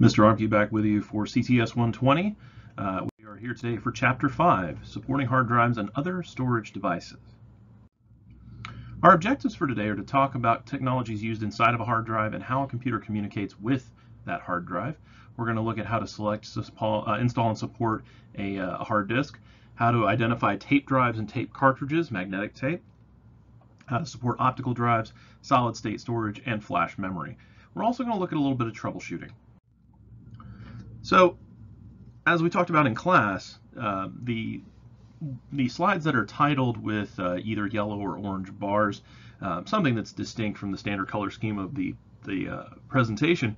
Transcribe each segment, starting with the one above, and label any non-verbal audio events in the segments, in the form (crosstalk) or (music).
Mr. Armke back with you for CTS 120. Uh, we are here today for Chapter 5, Supporting Hard Drives and Other Storage Devices. Our objectives for today are to talk about technologies used inside of a hard drive and how a computer communicates with that hard drive. We're going to look at how to select, uh, install, and support a, uh, a hard disk, how to identify tape drives and tape cartridges, magnetic tape, how to support optical drives, solid state storage, and flash memory. We're also going to look at a little bit of troubleshooting. So, as we talked about in class, uh, the the slides that are titled with uh, either yellow or orange bars, uh, something that's distinct from the standard color scheme of the the uh, presentation,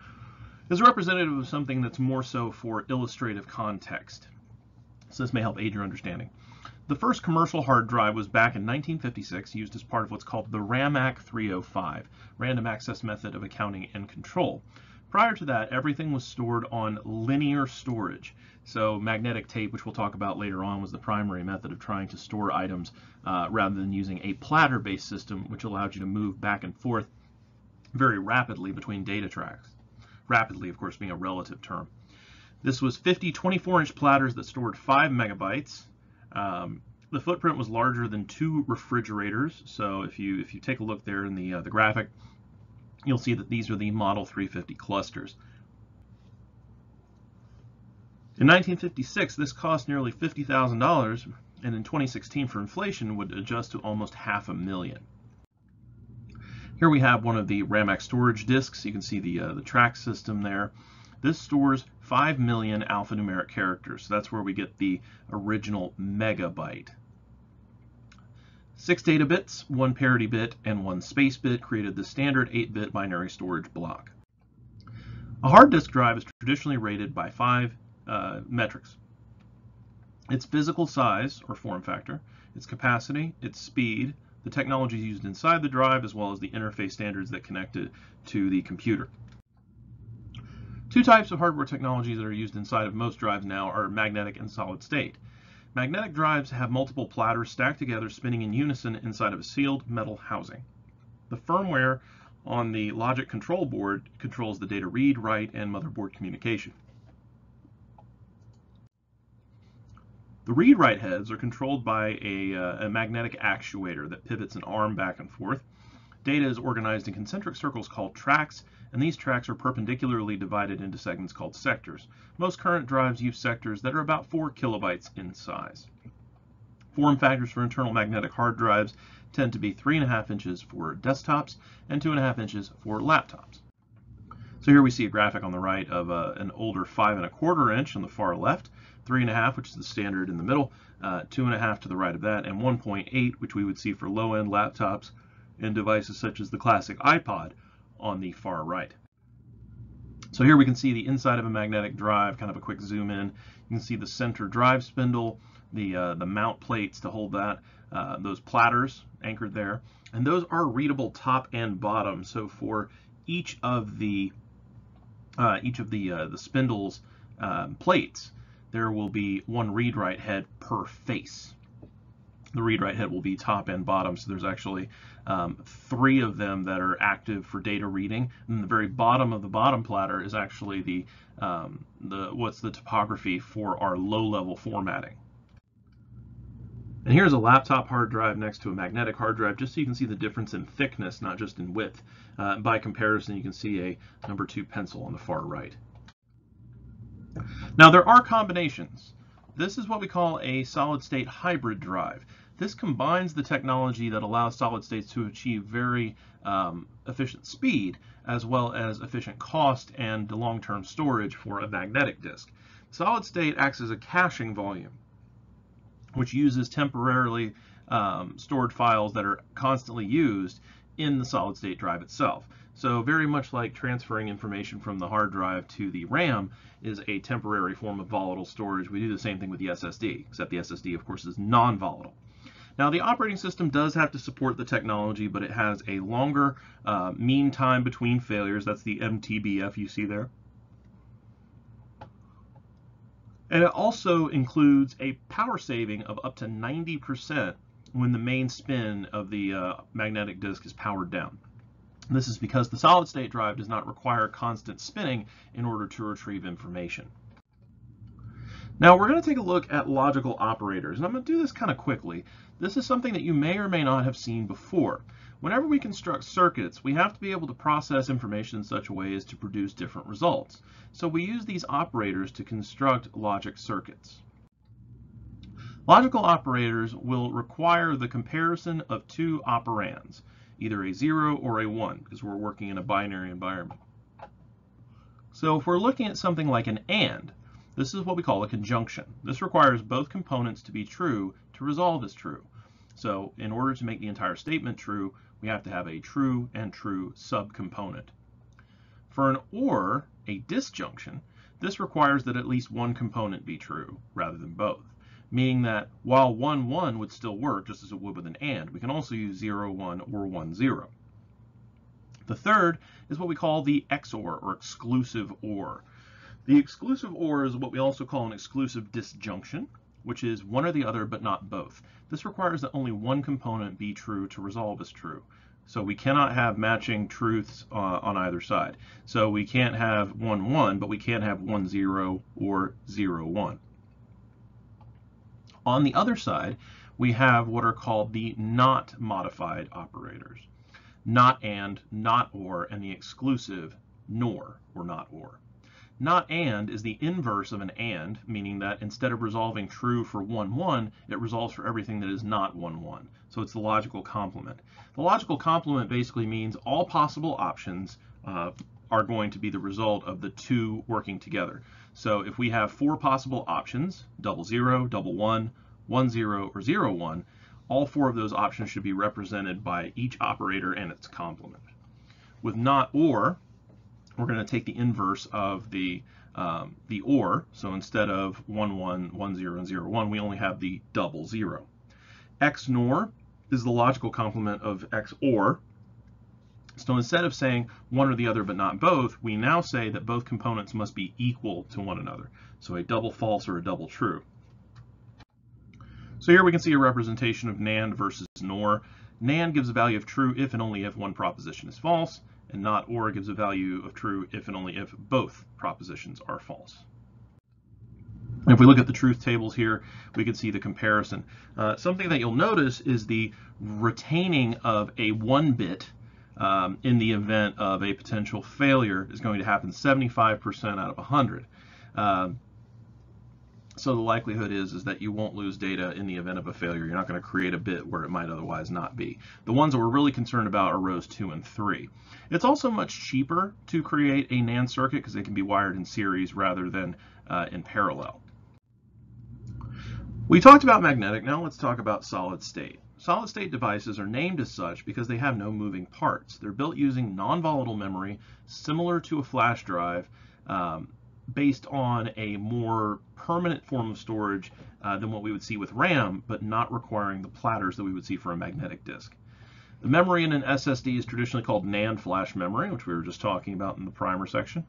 is representative of something that's more so for illustrative context. So this may help aid your understanding. The first commercial hard drive was back in 1956, used as part of what's called the RAMAC 305, Random Access Method of Accounting and Control. Prior to that, everything was stored on linear storage. So magnetic tape, which we'll talk about later on, was the primary method of trying to store items uh, rather than using a platter-based system, which allowed you to move back and forth very rapidly between data tracks. Rapidly, of course, being a relative term. This was 50 24-inch platters that stored 5 megabytes um, the footprint was larger than two refrigerators. So if you if you take a look there in the uh, the graphic, you'll see that these are the Model 350 clusters. In 1956, this cost nearly $50,000, and in 2016, for inflation, would adjust to almost half a million. Here we have one of the RAMAC storage disks. You can see the, uh, the track system there. This stores 5 million alphanumeric characters. So that's where we get the original megabyte. Six data bits, one parity bit, and one space bit created the standard 8-bit binary storage block. A hard disk drive is traditionally rated by five uh, metrics. Its physical size, or form factor, its capacity, its speed, the technologies used inside the drive, as well as the interface standards that connect it to the computer. Two types of hardware technologies that are used inside of most drives now are magnetic and solid state. Magnetic drives have multiple platters stacked together spinning in unison inside of a sealed metal housing. The firmware on the logic control board controls the data read, write, and motherboard communication. The read-write heads are controlled by a, uh, a, magnetic actuator that pivots an arm back and forth. Data is organized in concentric circles called tracks and these tracks are perpendicularly divided into segments called sectors. Most current drives use sectors that are about 4 kilobytes in size. Form factors for internal magnetic hard drives tend to be 3.5 inches for desktops and 2.5 inches for laptops. So here we see a graphic on the right of uh, an older 5 and a quarter inch on the far left, 3.5 which is the standard in the middle, uh, 2.5 to the right of that, and 1.8 which we would see for low-end laptops and devices such as the classic iPod on the far right. So here we can see the inside of a magnetic drive, kind of a quick zoom in. You can see the center drive spindle, the, uh, the mount plates to hold that, uh, those platters anchored there. And those are readable top and bottom. So for each of the uh, each of the uh, the spindles um, plates, there will be one read-write head per face the read-write head will be top and bottom. So there's actually um, three of them that are active for data reading. And the very bottom of the bottom platter is actually the, um, the what's the topography for our low-level formatting. And here's a laptop hard drive next to a magnetic hard drive, just so you can see the difference in thickness, not just in width. Uh, by comparison, you can see a number two pencil on the far right. Now there are combinations. This is what we call a solid state hybrid drive. This combines the technology that allows solid states to achieve very um, efficient speed as well as efficient cost and long-term storage for a magnetic disk. Solid state acts as a caching volume, which uses temporarily um, stored files that are constantly used in the solid state drive itself. So very much like transferring information from the hard drive to the RAM is a temporary form of volatile storage. We do the same thing with the SSD, except the SSD, of course, is non-volatile. Now the operating system does have to support the technology, but it has a longer uh, mean time between failures. That's the MTBF you see there. And it also includes a power saving of up to 90% when the main spin of the uh, magnetic disk is powered down. This is because the solid state drive does not require constant spinning in order to retrieve information. Now we're going to take a look at logical operators, and I'm going to do this kind of quickly. This is something that you may or may not have seen before. Whenever we construct circuits, we have to be able to process information in such a way as to produce different results. So we use these operators to construct logic circuits. Logical operators will require the comparison of two operands, either a 0 or a 1, because we're working in a binary environment. So if we're looking at something like an AND, this is what we call a conjunction. This requires both components to be true to resolve as true. So in order to make the entire statement true, we have to have a true and true subcomponent. For an OR, a disjunction, this requires that at least one component be true rather than both, meaning that while 1, 1 would still work just as it would with an AND, we can also use 0, 1 or 1, 0. The third is what we call the XOR or exclusive OR. The exclusive OR is what we also call an exclusive disjunction, which is one or the other but not both. This requires that only one component be true to resolve as true. So we cannot have matching truths uh, on either side. So we can't have 1, 1, but we can't have 1, 0 or 0, 1. On the other side, we have what are called the not modified operators. Not and, not or, and the exclusive nor or not or. Not and is the inverse of an and, meaning that instead of resolving true for 1, 1, it resolves for everything that is not 1, 1. So it's the logical complement. The logical complement basically means all possible options uh, are going to be the result of the two working together. So if we have four possible options, double zero, double one, one zero, or zero one, all four of those options should be represented by each operator and its complement. With not or, we're going to take the inverse of the um, the OR. So instead of 1, 1, 1, 0, and 0, 1, we only have the double 0. XNOR is the logical complement of XOR. So instead of saying one or the other but not both, we now say that both components must be equal to one another. So a double false or a double true. So here we can see a representation of NAND versus NOR. NAND gives a value of true if and only if one proposition is false and not or gives a value of true if and only if both propositions are false. If we look at the truth tables here, we can see the comparison. Uh, something that you'll notice is the retaining of a one bit um, in the event of a potential failure is going to happen 75% out of 100. Um, so the likelihood is, is that you won't lose data in the event of a failure. You're not going to create a bit where it might otherwise not be. The ones that we're really concerned about are rows 2 and 3. It's also much cheaper to create a NAND circuit because they can be wired in series rather than uh, in parallel. We talked about magnetic, now let's talk about solid state. Solid state devices are named as such because they have no moving parts. They're built using non-volatile memory similar to a flash drive um, based on a more permanent form of storage uh, than what we would see with RAM, but not requiring the platters that we would see for a magnetic disk. The memory in an SSD is traditionally called NAND flash memory, which we were just talking about in the primer section.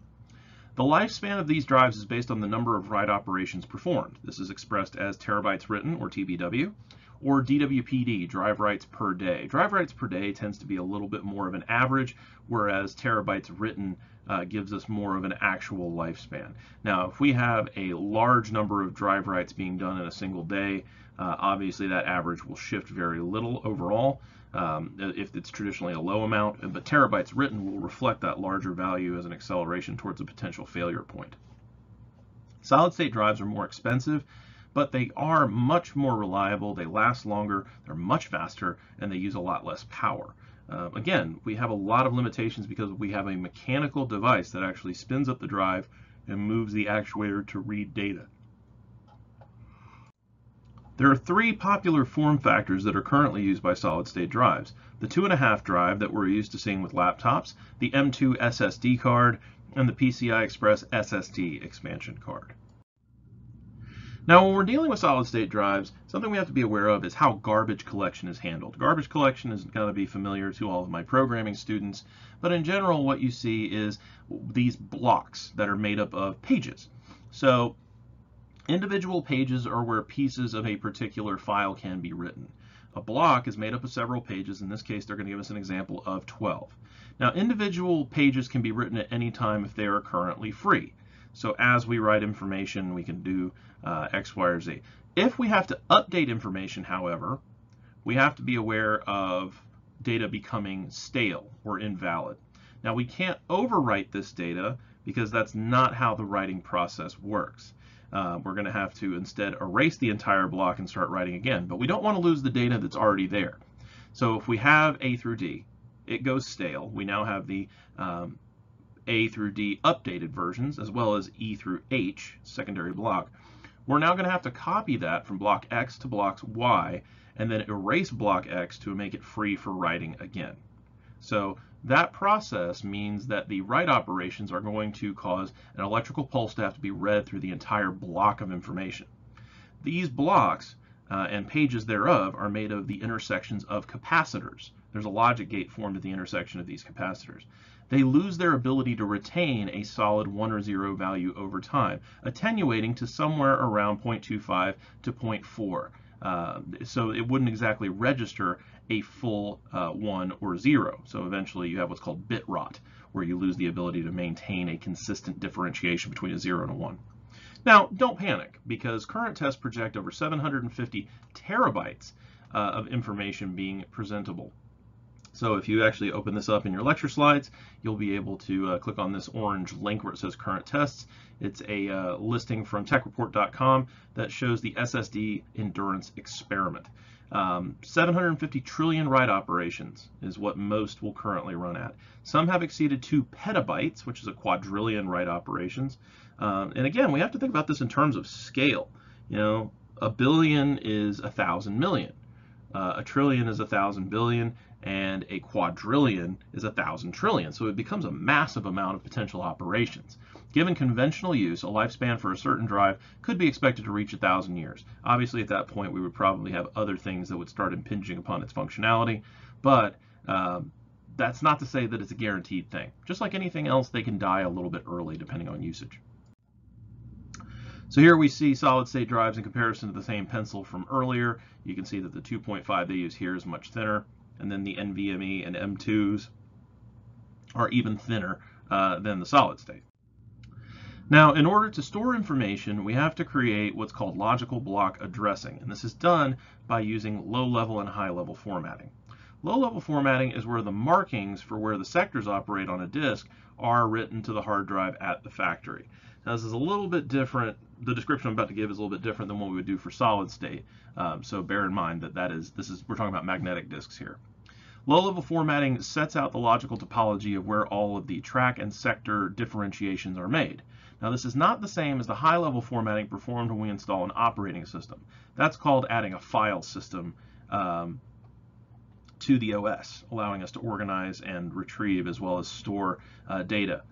The lifespan of these drives is based on the number of write operations performed. This is expressed as terabytes written, or TBW, or DWPD, drive writes per day. Drive writes per day tends to be a little bit more of an average, whereas terabytes written uh, gives us more of an actual lifespan. Now, if we have a large number of drive writes being done in a single day, uh, obviously that average will shift very little overall. Um, if it's traditionally a low amount, but terabytes written will reflect that larger value as an acceleration towards a potential failure point. Solid state drives are more expensive, but they are much more reliable, they last longer, they're much faster, and they use a lot less power. Uh, again, we have a lot of limitations because we have a mechanical device that actually spins up the drive and moves the actuator to read data. There are three popular form factors that are currently used by solid-state drives. The 2.5 drive that we're used to seeing with laptops, the M2 SSD card, and the PCI Express SSD expansion card. Now, when we're dealing with solid-state drives, something we have to be aware of is how garbage collection is handled. Garbage collection is going to be familiar to all of my programming students, but in general, what you see is these blocks that are made up of pages. So Individual pages are where pieces of a particular file can be written. A block is made up of several pages. In this case, they're going to give us an example of 12. Now, individual pages can be written at any time if they are currently free. So as we write information, we can do uh, X, Y, or Z. If we have to update information, however, we have to be aware of data becoming stale or invalid. Now, we can't overwrite this data because that's not how the writing process works. Uh, we're going to have to instead erase the entire block and start writing again. But we don't want to lose the data that's already there. So if we have A through D, it goes stale. We now have the um, A through D updated versions as well as E through H, secondary block. We're now going to have to copy that from block X to block Y and then erase block X to make it free for writing again. So that process means that the write operations are going to cause an electrical pulse to have to be read through the entire block of information. These blocks uh, and pages thereof are made of the intersections of capacitors. There's a logic gate formed at the intersection of these capacitors. They lose their ability to retain a solid 1 or 0 value over time, attenuating to somewhere around 0.25 to 0.4. Uh, so it wouldn't exactly register a full uh, 1 or 0. So eventually you have what's called bit rot, where you lose the ability to maintain a consistent differentiation between a 0 and a 1. Now, don't panic, because current tests project over 750 terabytes uh, of information being presentable. So if you actually open this up in your lecture slides, you'll be able to uh, click on this orange link where it says current tests. It's a uh, listing from techreport.com that shows the SSD endurance experiment. Um, 750 trillion write operations is what most will currently run at. Some have exceeded 2 petabytes, which is a quadrillion write operations. Um, and again, we have to think about this in terms of scale. You know, a billion is a thousand million. Uh, a trillion is a thousand billion, and a quadrillion is a thousand trillion. So it becomes a massive amount of potential operations. Given conventional use, a lifespan for a certain drive could be expected to reach a thousand years. Obviously, at that point, we would probably have other things that would start impinging upon its functionality, but um, that's not to say that it's a guaranteed thing. Just like anything else, they can die a little bit early depending on usage. So here we see solid state drives in comparison to the same pencil from earlier. You can see that the 2.5 they use here is much thinner and then the NVMe and M2s are even thinner uh, than the solid state. Now, in order to store information, we have to create what's called logical block addressing, and this is done by using low-level and high-level formatting. Low-level formatting is where the markings for where the sectors operate on a disk are written to the hard drive at the factory. Now, this is a little bit different. The description I'm about to give is a little bit different than what we would do for solid state. Um, so bear in mind that that is this is we're talking about magnetic disks here. Low-level formatting sets out the logical topology of where all of the track and sector differentiations are made. Now this is not the same as the high-level formatting performed when we install an operating system. That's called adding a file system um, to the OS, allowing us to organize and retrieve as well as store uh, data.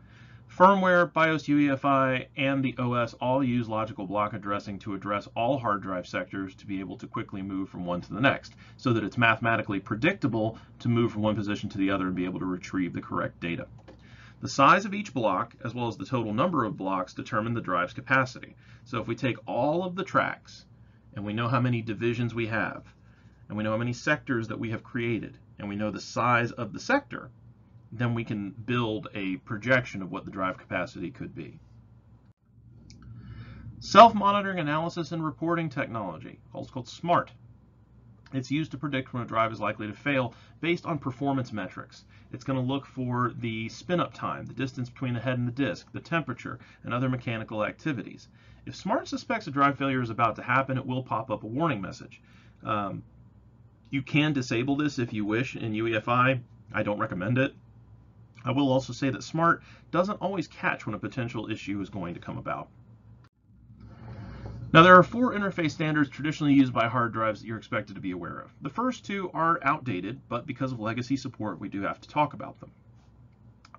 Firmware, BIOS UEFI, and the OS all use logical block addressing to address all hard drive sectors to be able to quickly move from one to the next, so that it's mathematically predictable to move from one position to the other and be able to retrieve the correct data. The size of each block, as well as the total number of blocks, determine the drive's capacity. So if we take all of the tracks, and we know how many divisions we have, and we know how many sectors that we have created, and we know the size of the sector, then we can build a projection of what the drive capacity could be. Self-monitoring analysis and reporting technology, also called SMART. It's used to predict when a drive is likely to fail based on performance metrics. It's going to look for the spin-up time, the distance between the head and the disk, the temperature, and other mechanical activities. If SMART suspects a drive failure is about to happen, it will pop up a warning message. Um, you can disable this if you wish in UEFI. I don't recommend it. I will also say that SMART doesn't always catch when a potential issue is going to come about. Now there are four interface standards traditionally used by hard drives that you're expected to be aware of. The first two are outdated, but because of legacy support, we do have to talk about them.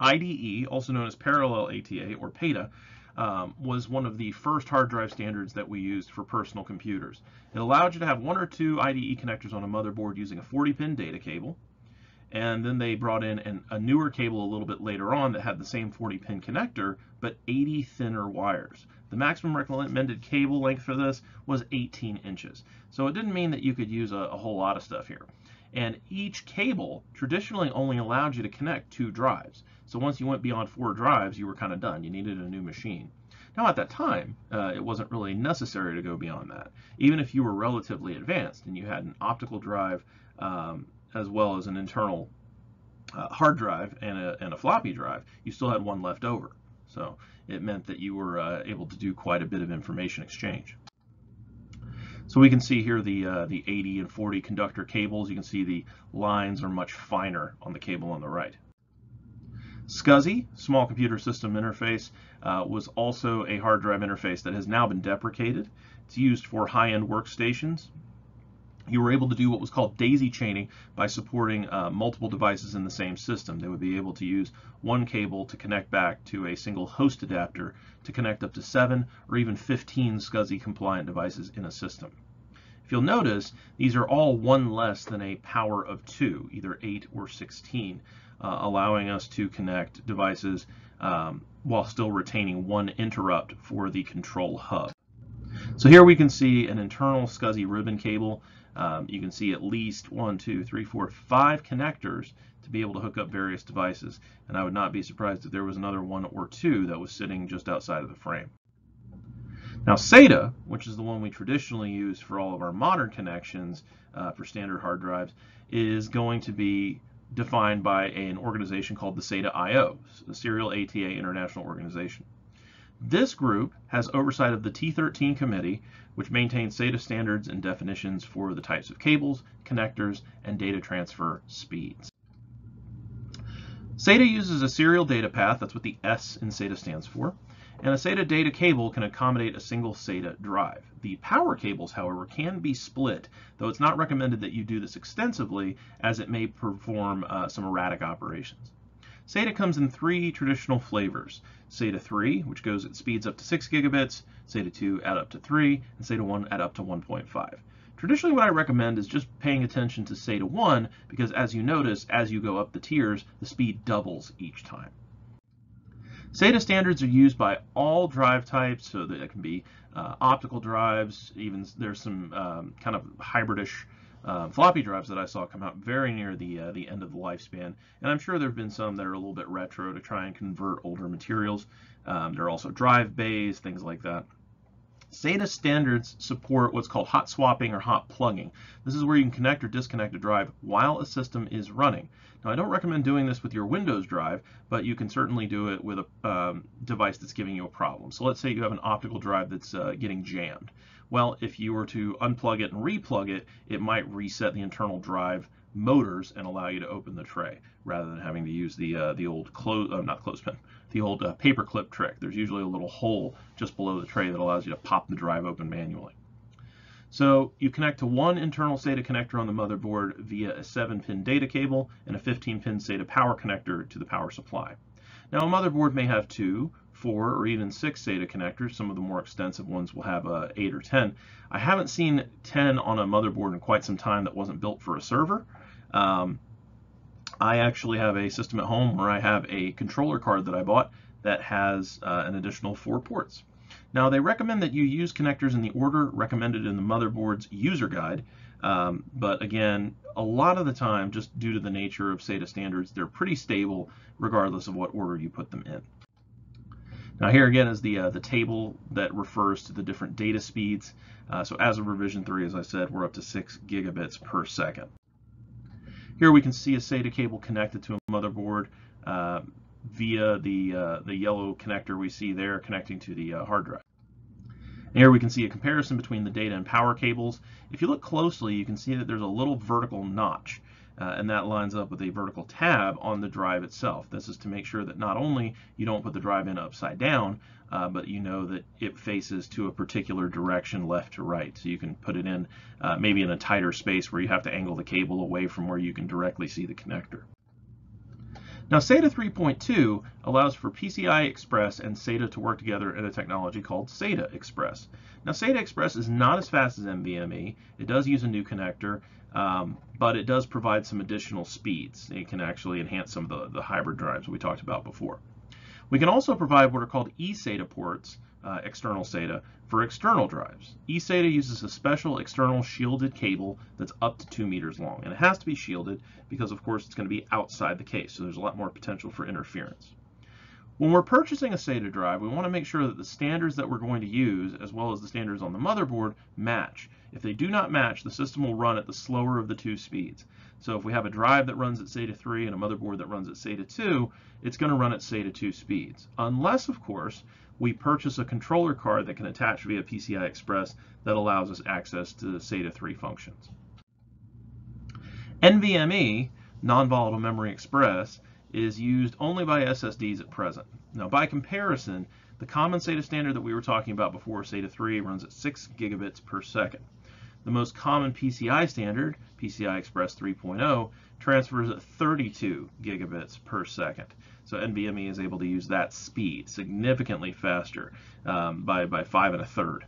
IDE, also known as Parallel ATA or PATA, um, was one of the first hard drive standards that we used for personal computers. It allowed you to have one or two IDE connectors on a motherboard using a 40-pin data cable. And then they brought in an, a newer cable a little bit later on that had the same 40 pin connector, but 80 thinner wires. The maximum recommended cable length for this was 18 inches. So it didn't mean that you could use a, a whole lot of stuff here. And each cable traditionally only allowed you to connect two drives. So once you went beyond four drives, you were kind of done. You needed a new machine. Now at that time, uh, it wasn't really necessary to go beyond that. Even if you were relatively advanced and you had an optical drive um, as well as an internal uh, hard drive and a, and a, floppy drive, you still had one left over. So it meant that you were uh, able to do quite a bit of information exchange. So we can see here the, uh, the 80 and 40 conductor cables. You can see the lines are much finer on the cable on the right. SCSI, Small Computer System Interface, uh, was also a hard drive interface that has now been deprecated. It's used for high-end workstations. You were able to do what was called daisy chaining by supporting uh, multiple devices in the same system. They would be able to use one cable to connect back to a single host adapter to connect up to 7 or even 15 SCSI compliant devices in a system. If you'll notice, these are all one less than a power of 2, either 8 or 16, uh, allowing us to connect devices um, while still retaining one interrupt for the control hub. So here we can see an internal SCSI ribbon cable. Um, you can see at least one, two, three, four, five connectors to be able to hook up various devices. And I would not be surprised if there was another one or two that was sitting just outside of the frame. Now SATA, which is the one we traditionally use for all of our modern connections uh, for standard hard drives, is going to be defined by an organization called the SATA IO, the Serial ATA International Organization. This group has oversight of the T13 committee, which maintains SATA standards and definitions for the types of cables, connectors, and data transfer speeds. SATA uses a serial data path, that's what the S in SATA stands for, and a SATA data cable can accommodate a single SATA drive. The power cables, however, can be split, though it's not recommended that you do this extensively as it may perform uh, some erratic operations. SATA comes in three traditional flavors. SATA 3, which goes at speeds up to 6 gigabits, SATA 2 at up to 3, and SATA 1 at up to 1.5. Traditionally what I recommend is just paying attention to SATA 1 because as you notice, as you go up the tiers, the speed doubles each time. SATA standards are used by all drive types, so that it can be uh, optical drives, even there's some um, kind of hybridish uh, floppy drives that I saw come out very near the uh, the end of the lifespan, and I'm sure there have been some that are a little bit retro to try and convert older materials. Um, there are also drive bays, things like that. SATA standards support what's called hot swapping or hot plugging. This is where you can connect or disconnect a drive while a system is running. Now, I don't recommend doing this with your Windows drive, but you can certainly do it with a um, device that's giving you a problem. So let's say you have an optical drive that's uh, getting jammed. Well, if you were to unplug it and replug it, it might reset the internal drive motors and allow you to open the tray rather than having to use the uh, the old close uh, not clothespin the old uh, paper clip trick. There's usually a little hole just below the tray that allows you to pop the drive open manually. So you connect to one internal SATA connector on the motherboard via a 7 pin data cable and a 15 pin SATA power connector to the power supply. Now a motherboard may have two four or even six SATA connectors. Some of the more extensive ones will have uh, eight or 10. I haven't seen 10 on a motherboard in quite some time that wasn't built for a server. Um, I actually have a system at home where I have a controller card that I bought that has uh, an additional four ports. Now they recommend that you use connectors in the order recommended in the motherboard's user guide, um, but again, a lot of the time, just due to the nature of SATA standards, they're pretty stable regardless of what order you put them in. Now here again is the, uh, the table that refers to the different data speeds. Uh, so as of revision 3, as I said, we're up to 6 gigabits per second. Here we can see a SATA cable connected to a motherboard uh, via the, uh, the yellow connector we see there connecting to the uh, hard drive. And here we can see a comparison between the data and power cables. If you look closely, you can see that there's a little vertical notch. Uh, and that lines up with a vertical tab on the drive itself. This is to make sure that not only you don't put the drive in upside down, uh, but you know that it faces to a particular direction left to right. So you can put it in uh, maybe in a tighter space where you have to angle the cable away from where you can directly see the connector. Now SATA 3.2 allows for PCI Express and SATA to work together in a technology called SATA Express. Now SATA Express is not as fast as NVMe. It does use a new connector, um, but it does provide some additional speeds. It can actually enhance some of the, the hybrid drives we talked about before. We can also provide what are called eSATA ports, uh, external SATA, for external drives. eSATA uses a special external shielded cable that's up to two meters long. And it has to be shielded because, of course, it's going to be outside the case, so there's a lot more potential for interference. When we're purchasing a SATA drive, we want to make sure that the standards that we're going to use, as well as the standards on the motherboard, match. If they do not match, the system will run at the slower of the two speeds. So if we have a drive that runs at SATA 3 and a motherboard that runs at SATA 2, it's going to run at SATA 2 speeds. Unless, of course, we purchase a controller card that can attach via PCI Express that allows us access to the SATA 3 functions. NVMe, Non-Volatile Memory Express, is used only by SSDs at present. Now, by comparison, the common SATA standard that we were talking about before, SATA 3, runs at 6 gigabits per second. The most common PCI standard, PCI Express 3.0, transfers at 32 gigabits per second. So NVMe is able to use that speed significantly faster um, by, by five and a third.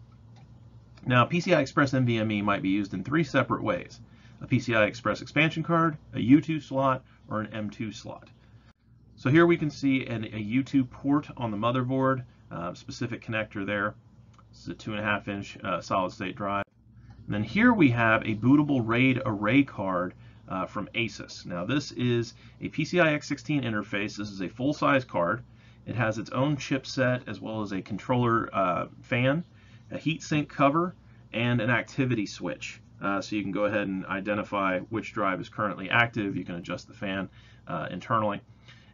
Now, PCI Express NVMe might be used in three separate ways. A PCI Express expansion card, a U2 slot, or an M2 slot. So here we can see an, a U2 port on the motherboard, uh, specific connector there. This is a two and a half inch uh, solid state drive. And then here we have a bootable RAID array card uh, from Asus. Now this is a PCI X16 interface. This is a full-size card. It has its own chipset as well as a controller uh, fan, a heatsink cover, and an activity switch. Uh, so you can go ahead and identify which drive is currently active. You can adjust the fan uh, internally.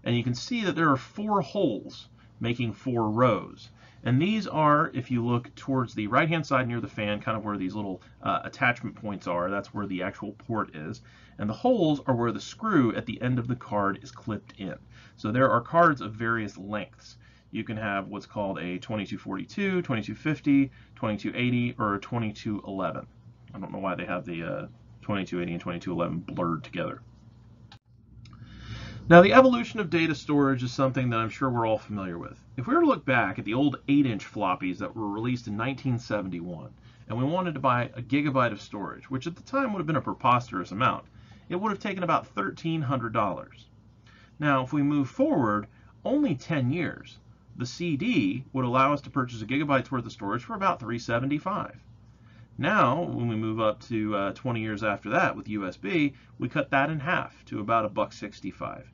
And you can see that there are four holes making four rows. And these are, if you look towards the right-hand side near the fan, kind of where these little uh, attachment points are, that's where the actual port is. And the holes are where the screw at the end of the card is clipped in. So there are cards of various lengths. You can have what's called a 2242, 2250, 2280, or a 2211. I don't know why they have the uh, 2280 and 2211 blurred together. Now the evolution of data storage is something that I'm sure we're all familiar with. If we were to look back at the old 8-inch floppies that were released in 1971, and we wanted to buy a gigabyte of storage, which at the time would have been a preposterous amount, it would have taken about $1,300. Now if we move forward only 10 years, the CD would allow us to purchase a gigabyte's worth of storage for about 375. Now, when we move up to uh, 20 years after that with USB, we cut that in half to about a buck 65.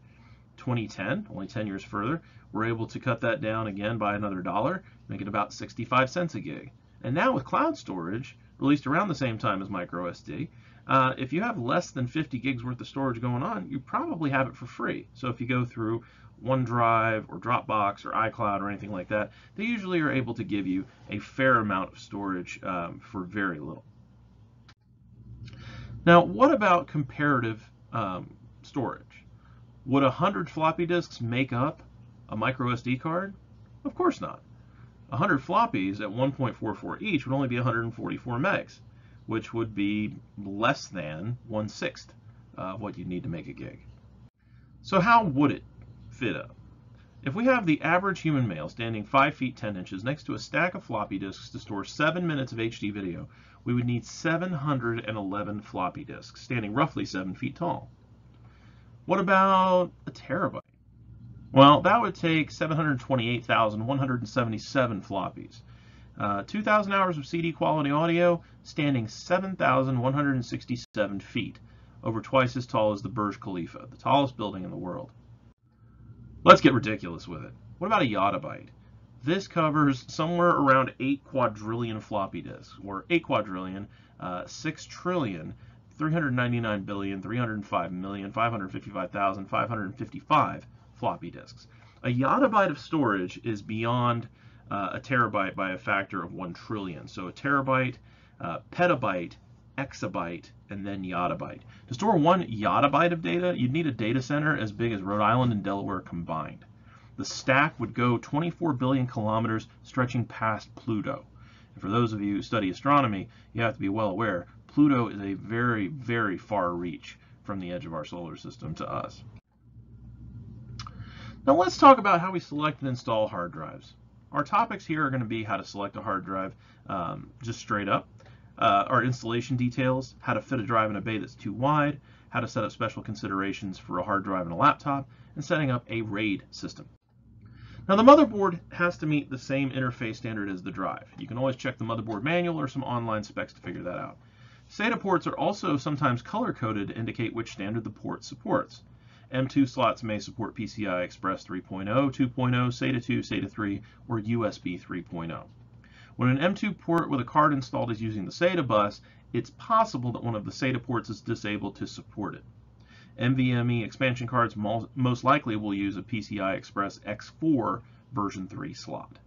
2010, only 10 years further, we're able to cut that down again by another dollar, make it about 65 cents a gig. And now with cloud storage, released around the same time as microSD, uh, if you have less than 50 gigs worth of storage going on, you probably have it for free. So if you go through OneDrive or Dropbox or iCloud or anything like that, they usually are able to give you a fair amount of storage um, for very little. Now, what about comparative um, storage? Would 100 floppy disks make up a micro SD card? Of course not. 100 floppies at 1.44 each would only be 144 megs, which would be less than one-sixth of what you'd need to make a gig. So how would it fit up? If we have the average human male standing 5 feet 10 inches next to a stack of floppy disks to store 7 minutes of HD video, we would need 711 floppy disks, standing roughly 7 feet tall. What about a terabyte? Well, that would take 728,177 floppies. Uh, 2,000 hours of CD quality audio, standing 7,167 feet, over twice as tall as the Burj Khalifa, the tallest building in the world. Let's get ridiculous with it. What about a yottabyte? This covers somewhere around 8 quadrillion floppy disks, or 8 quadrillion, uh, 6 trillion 399 billion, 305 million, 555,555 floppy disks. A yottabyte of storage is beyond uh, a terabyte by a factor of 1 trillion. So a terabyte, uh, petabyte, exabyte, and then yottabyte. To store one yottabyte of data, you'd need a data center as big as Rhode Island and Delaware combined. The stack would go 24 billion kilometers, stretching past Pluto. And for those of you who study astronomy, you have to be well aware Pluto is a very, very far reach from the edge of our solar system to us. Now let's talk about how we select and install hard drives. Our topics here are going to be how to select a hard drive um, just straight up, uh, our installation details, how to fit a drive in a bay that's too wide, how to set up special considerations for a hard drive and a laptop, and setting up a RAID system. Now the motherboard has to meet the same interface standard as the drive. You can always check the motherboard manual or some online specs to figure that out. SATA ports are also sometimes color-coded to indicate which standard the port supports. M2 slots may support PCI Express 3.0, 2.0, SATA 2, SATA 3, or USB 3.0. When an M2 port with a card installed is using the SATA bus, it's possible that one of the SATA ports is disabled to support it. NVMe expansion cards most likely will use a PCI Express X4 version 3 slot.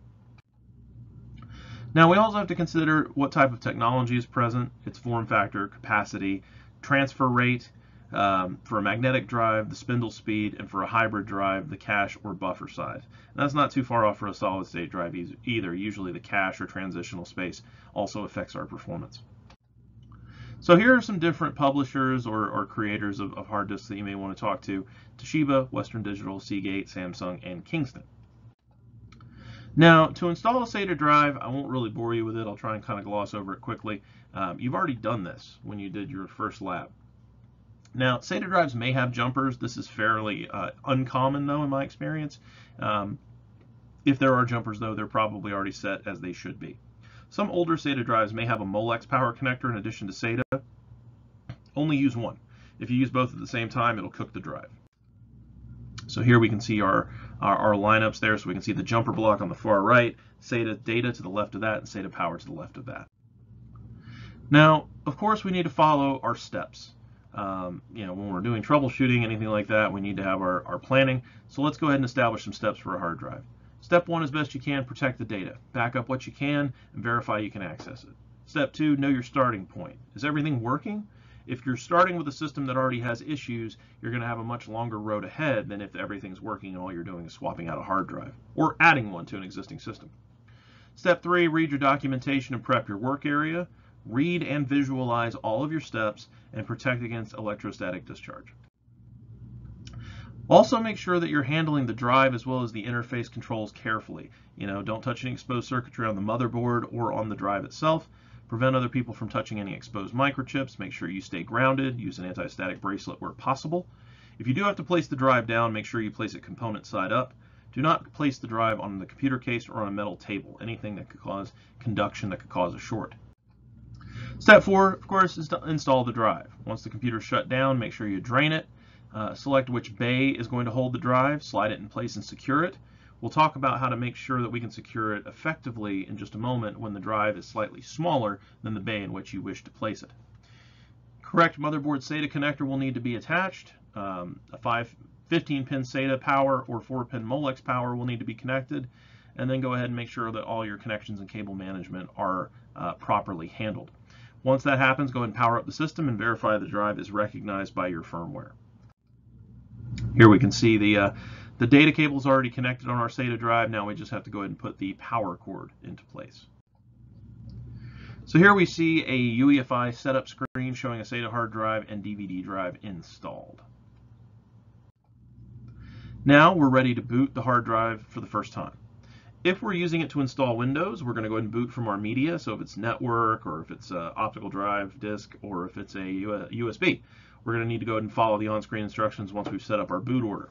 Now we also have to consider what type of technology is present, its form factor, capacity, transfer rate, um, for a magnetic drive, the spindle speed, and for a hybrid drive, the cache or buffer size. And that's not too far off for a solid state drive either. Usually the cache or transitional space also affects our performance. So here are some different publishers or, or creators of, of, hard disks that you may want to talk to. Toshiba, Western Digital, Seagate, Samsung, and Kingston. Now, to install a SATA drive, I won't really bore you with it. I'll try and kind of gloss over it quickly. Um, you've already done this when you did your first lab. Now, SATA drives may have jumpers. This is fairly uh, uncommon, though, in my experience. Um, if there are jumpers, though, they're probably already set as they should be. Some older SATA drives may have a Molex power connector in addition to SATA. Only use one. If you use both at the same time, it'll cook the drive. So here we can see our, our, our, lineups there. So we can see the jumper block on the far right, SATA data to the left of that, and SATA power to the left of that. Now, of course, we need to follow our steps. Um, you know, when we're doing troubleshooting, anything like that, we need to have our, our planning. So let's go ahead and establish some steps for a hard drive. Step one, as best you can, protect the data. Back up what you can and verify you can access it. Step two, know your starting point. Is everything working? If you're starting with a system that already has issues, you're going to have a much longer road ahead than if everything's working and all you're doing is swapping out a hard drive or adding one to an existing system. Step three, read your documentation and prep your work area. Read and visualize all of your steps and protect against electrostatic discharge. Also make sure that you're handling the drive as well as the interface controls carefully. You know, don't touch any exposed circuitry on the motherboard or on the drive itself. Prevent other people from touching any exposed microchips. Make sure you stay grounded. Use an anti-static bracelet where possible. If you do have to place the drive down, make sure you place it component side up. Do not place the drive on the computer case or on a metal table. Anything that could cause conduction that could cause a short. Step four, of course, is to install the drive. Once the computer is shut down, make sure you drain it uh, select which bay is going to hold the drive, slide it in place and secure it. We'll talk about how to make sure that we can secure it effectively in just a moment when the drive is slightly smaller than the bay in which you wish to place it. Correct motherboard SATA connector will need to be attached. Um, a 5, 15 pin SATA power or 4 pin Molex power will need to be connected. And then go ahead and make sure that all your connections and cable management are uh, properly handled. Once that happens, go ahead and power up the system and verify the drive is recognized by your firmware. Here we can see the, uh, the data cable is already connected on our SATA drive. Now we just have to go ahead and put the power cord into place. So here we see a UEFI setup screen showing a SATA hard drive and DVD drive installed. Now we're ready to boot the hard drive for the first time. If we're using it to install Windows, we're going to go ahead and boot from our media. So if it's network or if it's an optical drive disk or if it's a USB, we're going to need to go ahead and follow the on-screen instructions once we've set up our boot order.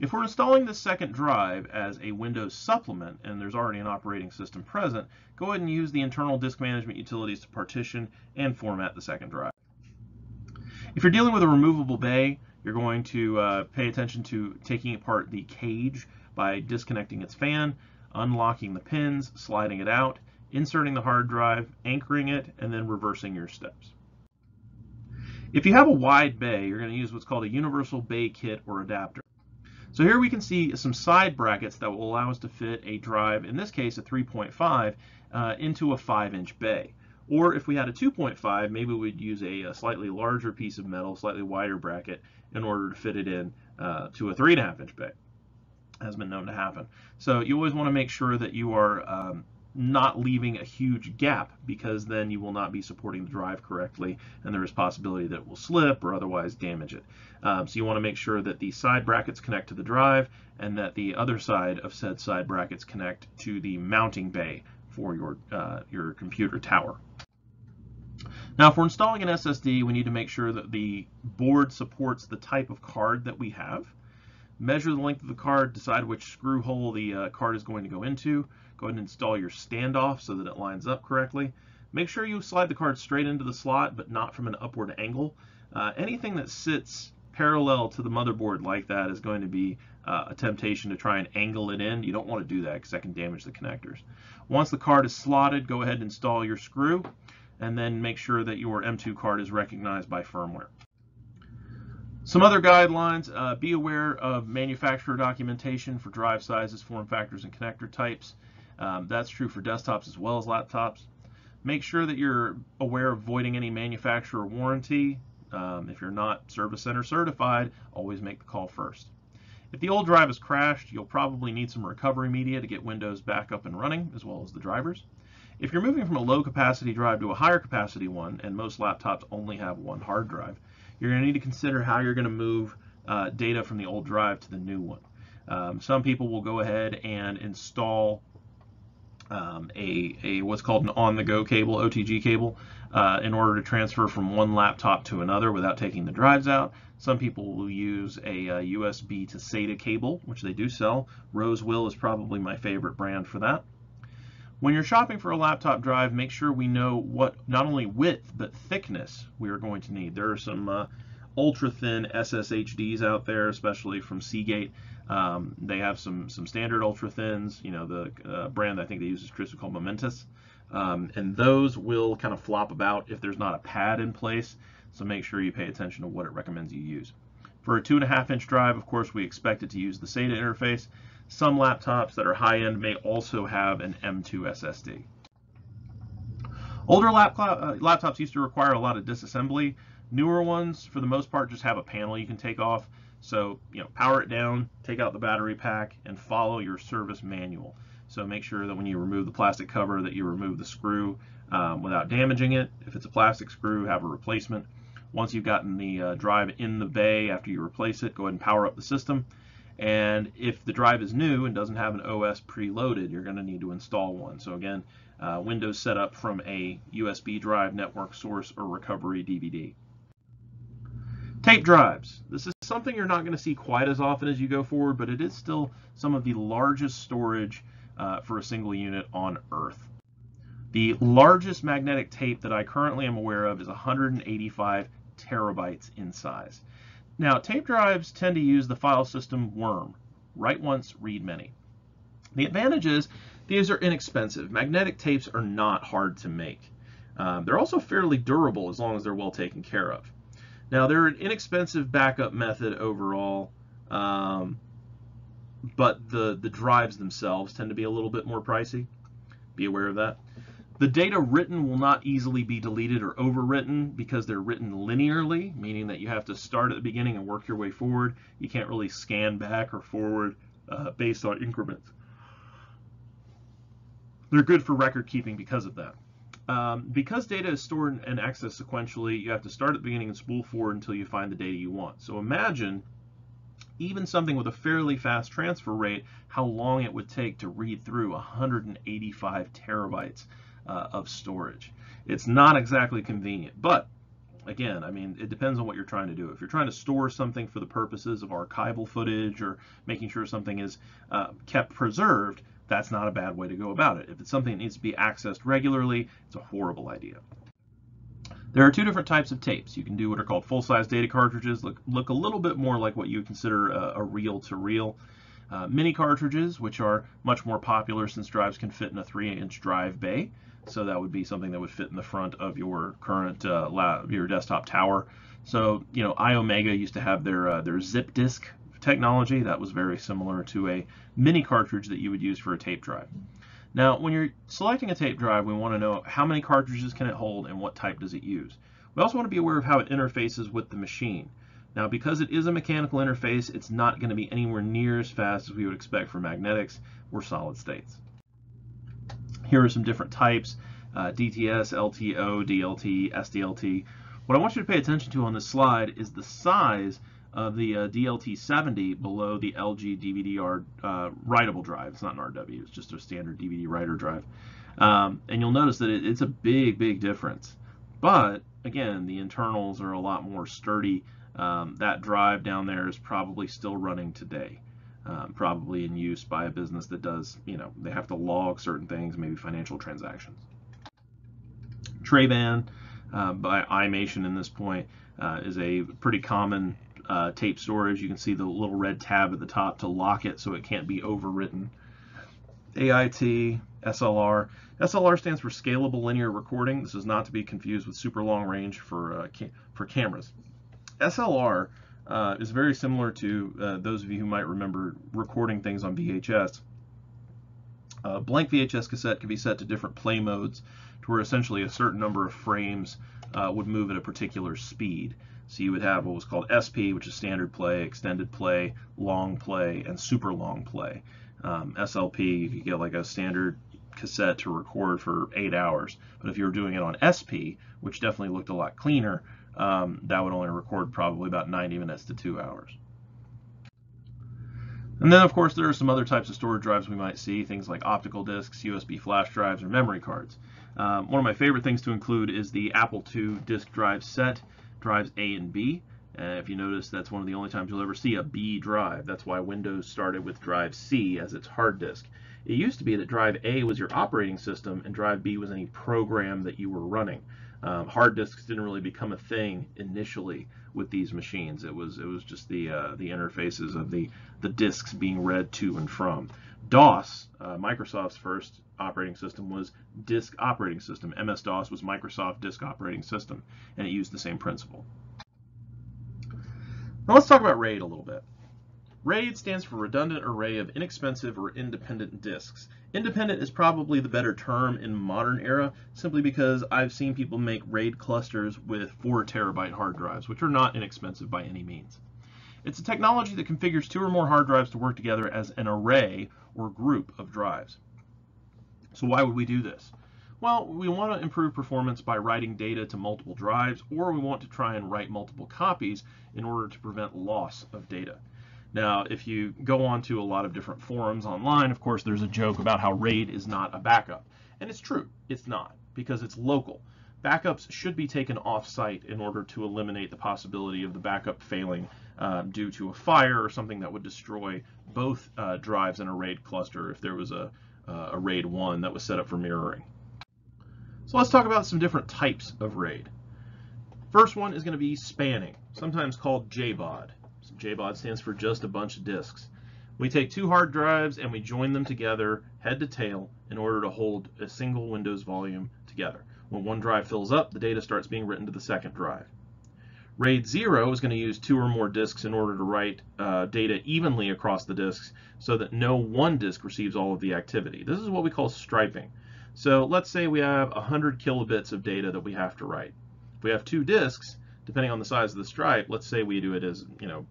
If we're installing the second drive as a Windows supplement and there's already an operating system present, go ahead and use the internal disk management utilities to partition and format the second drive. If you're dealing with a removable bay, you're going to uh, pay attention to taking apart the cage by disconnecting its fan, unlocking the pins, sliding it out, inserting the hard drive, anchoring it, and then reversing your steps. If you have a wide bay, you're going to use what's called a universal bay kit or adapter. So here we can see some side brackets that will allow us to fit a drive, in this case a 3.5, uh, into a 5-inch bay. Or if we had a 2.5, maybe we'd use a, a, slightly larger piece of metal, slightly wider bracket, in order to fit it in uh, to a 3.5 inch bay. Has been known to happen. So you always want to make sure that you are um, not leaving a huge gap because then you will not be supporting the drive correctly and there is possibility that it will slip or otherwise damage it. Um, so you want to make sure that the side brackets connect to the drive and that the other side of said side brackets connect to the mounting bay for your, uh, your computer tower. Now, if we're installing an SSD, we need to make sure that the board supports the type of card that we have. Measure the length of the card, decide which screw hole the uh, card is going to go into. Go ahead and install your standoff so that it lines up correctly. Make sure you slide the card straight into the slot, but not from an upward angle. Uh, anything that sits parallel to the motherboard like that is going to be uh, a temptation to try and angle it in. You don't want to do that because that can damage the connectors. Once the card is slotted, go ahead and install your screw and then make sure that your M2 card is recognized by firmware. Some other guidelines, uh, be aware of manufacturer documentation for drive sizes, form factors, and connector types. Um, that's true for desktops as well as laptops. Make sure that you're aware of voiding any manufacturer warranty. Um, if you're not Service Center certified, always make the call first. If the old drive has crashed, you'll probably need some recovery media to get Windows back up and running, as well as the drivers. If you're moving from a low capacity drive to a higher capacity one, and most laptops only have one hard drive, you're going to need to consider how you're going to move uh, data from the old drive to the new one. Um, some people will go ahead and install um, a, a, what's called an on-the-go cable, OTG cable, uh, in order to transfer from one laptop to another without taking the drives out. Some people will use a, a USB to SATA cable, which they do sell. Rosewill is probably my favorite brand for that. When you're shopping for a laptop drive, make sure we know what not only width but thickness we are going to need. There are some uh, ultra thin SSHDs out there, especially from Seagate. Um, they have some some standard ultra thins. You know, the uh, brand I think they use is crystal called Momentus, um, and those will kind of flop about if there's not a pad in place. So make sure you pay attention to what it recommends you use. For a two and a half inch drive, of course, we expect it to use the SATA interface. Some laptops that are high-end may also have an M2 SSD. Older lap uh, laptops used to require a lot of disassembly. Newer ones, for the most part, just have a panel you can take off. So, you know, power it down, take out the battery pack, and follow your service manual. So make sure that when you remove the plastic cover that you remove the screw um, without damaging it. If it's a plastic screw, have a replacement. Once you've gotten the uh, drive in the bay after you replace it, go ahead and power up the system. And if the drive is new and doesn't have an OS preloaded, you're going to need to install one. So again, uh, Windows setup from a USB drive, network source, or recovery DVD. Tape drives. This is something you're not going to see quite as often as you go forward, but it is still some of the largest storage uh, for a single unit on Earth. The largest magnetic tape that I currently am aware of is 185 terabytes in size. Now, tape drives tend to use the file system worm, write once, read many. The advantage is these are inexpensive. Magnetic tapes are not hard to make. Um, they're also fairly durable as long as they're well taken care of. Now, they're an inexpensive backup method overall, um, but the, the drives themselves tend to be a little bit more pricey. Be aware of that. The data written will not easily be deleted or overwritten because they're written linearly, meaning that you have to start at the beginning and work your way forward. You can't really scan back or forward uh, based on increments. They're good for record keeping because of that. Um, because data is stored and accessed sequentially, you have to start at the beginning and spool forward until you find the data you want. So imagine even something with a fairly fast transfer rate, how long it would take to read through 185 terabytes uh, of storage. It's not exactly convenient, but again, I mean, it depends on what you're trying to do. If you're trying to store something for the purposes of archival footage or making sure something is uh, kept preserved, that's not a bad way to go about it. If it's something that needs to be accessed regularly, it's a horrible idea. There are two different types of tapes. You can do what are called full-size data cartridges, look, look a little bit more like what you would consider a reel-to-reel. Uh, mini cartridges, which are much more popular since drives can fit in a 3-inch drive bay. So that would be something that would fit in the front of your current uh, lab, your desktop tower. So you know, Iomega used to have their uh, their zip disk technology that was very similar to a mini cartridge that you would use for a tape drive. Now, when you're selecting a tape drive, we want to know how many cartridges can it hold and what type does it use. We also want to be aware of how it interfaces with the machine. Now, because it is a mechanical interface, it's not going to be anywhere near as fast as we would expect for magnetics or solid states. Here are some different types, uh, DDS, LTO, DLT, SDLT. What I want you to pay attention to on this slide is the size of the uh, DLT70 below the LG DVD uh, writable drive. It's not an RW, it's just a standard DVD writer drive. Um, and you'll notice that it, it's a big, big difference. But again, the internals are a lot more sturdy. Um, that drive down there is probably still running today. Um, probably in use by a business that does, you know, they have to log certain things, maybe financial transactions. Travan uh, by Imation in this point uh, is a pretty common uh, tape storage. You can see the little red tab at the top to lock it so it can't be overwritten. AIT, SLR. SLR stands for Scalable Linear Recording. This is not to be confused with super long range for, uh, ca for cameras. SLR uh, is very similar to uh, those of you who might remember recording things on VHS. A blank VHS cassette can be set to different play modes to where essentially a certain number of frames uh, would move at a particular speed. So you would have what was called SP, which is standard play, extended play, long play, and super long play. Um, SLP, you could get like a standard cassette to record for eight hours. But if you were doing it on SP, which definitely looked a lot cleaner, um, that would only record probably about 90 minutes to two hours. And then, of course, there are some other types of storage drives we might see, things like optical discs, USB flash drives, or memory cards. Um, one of my favorite things to include is the Apple II disk drive set, drives A and B. If you notice, that's one of the only times you'll ever see a B drive. That's why Windows started with drive C as its hard disk. It used to be that drive A was your operating system and drive B was any program that you were running. Um, hard disks didn't really become a thing initially with these machines. It was it was just the uh, the interfaces of the the disks being read to and from. DOS, uh, Microsoft's first operating system was Disk Operating System. MS-DOS was Microsoft Disk Operating System, and it used the same principle. Now let's talk about RAID a little bit. RAID stands for Redundant Array of Inexpensive or Independent Disks. Independent is probably the better term in modern era, simply because I've seen people make RAID clusters with 4 terabyte hard drives, which are not inexpensive by any means. It's a technology that configures two or more hard drives to work together as an array or group of drives. So why would we do this? Well, we want to improve performance by writing data to multiple drives, or we want to try and write multiple copies in order to prevent loss of data. Now, if you go on to a lot of different forums online, of course, there's a joke about how RAID is not a backup. And it's true, it's not, because it's local. Backups should be taken off-site in order to eliminate the possibility of the backup failing uh, due to a fire or something that would destroy both uh, drives in a RAID cluster if there was a, uh, a RAID 1 that was set up for mirroring. So let's talk about some different types of RAID. First one is going to be spanning, sometimes called JBOD. JBOD stands for just a bunch of disks. We take two hard drives and we join them together head to tail in order to hold a single Windows volume together. When one drive fills up, the data starts being written to the second drive. RAID 0 is going to use two or more disks in order to write uh, data evenly across the disks so that no one disk receives all of the activity. This is what we call striping. So let's say we have 100 kilobits of data that we have to write. If we have two disks, depending on the size of the stripe, let's say we do it as, you know,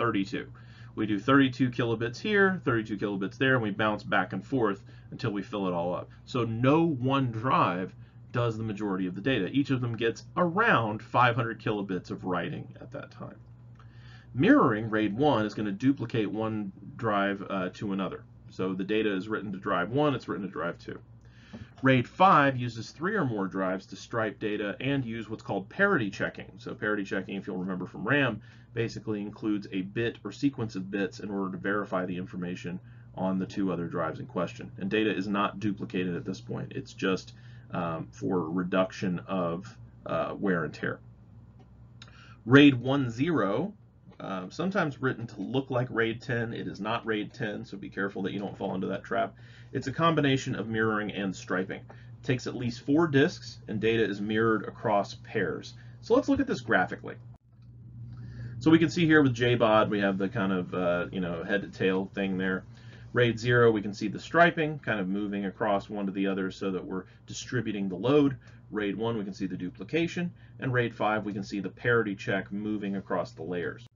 32. We do 32 kilobits here, 32 kilobits there, and we bounce back and forth until we fill it all up. So no one drive does the majority of the data. Each of them gets around 500 kilobits of writing at that time. Mirroring RAID 1 is going to duplicate one drive uh, to another. So the data is written to drive 1, it's written to drive 2. RAID 5 uses three or more drives to stripe data and use what's called parity checking. So parity checking, if you'll remember from RAM, basically includes a bit or sequence of bits in order to verify the information on the two other drives in question. And data is not duplicated at this point. It's just um, for reduction of uh, wear and tear. RAID 1.0 um, sometimes written to look like RAID 10. It is not RAID 10, so be careful that you don't fall into that trap. It's a combination of mirroring and striping. It takes at least four disks, and data is mirrored across pairs. So let's look at this graphically. So we can see here with JBOD, we have the kind of uh, you know head to tail thing there. RAID 0, we can see the striping kind of moving across one to the other so that we're distributing the load. RAID 1, we can see the duplication. And RAID 5, we can see the parity check moving across the layers.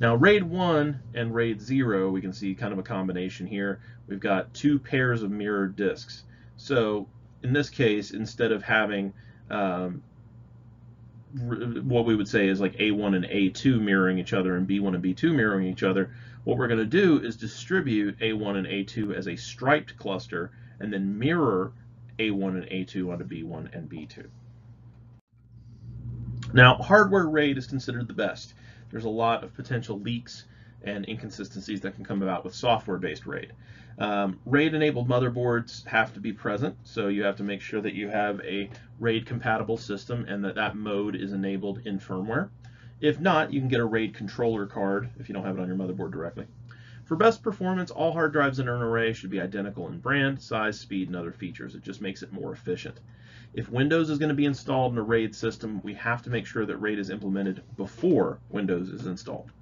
Now RAID 1 and RAID 0, we can see kind of a combination here. we've got two pairs of mirrored disks. So in this case, instead of having um, what we would say is like A1 and A2 mirroring each other and B1 and B2 mirroring each other, what we're going to do is distribute A1 and A2 as a striped cluster and then mirror A1 and A2 onto B1 and B2. Now, hardware RAID is considered the best. There's a lot of potential leaks and inconsistencies that can come about with software-based RAID. Um, RAID-enabled motherboards have to be present, so you have to make sure that you have a RAID-compatible system and that that mode is enabled in firmware. If not, you can get a RAID controller card if you don't have it on your motherboard directly. For best performance, all hard drives in an array should be identical in brand, size, speed, and other features. It just makes it more efficient. If Windows is going to be installed in a RAID system, we have to make sure that RAID is implemented before Windows is installed.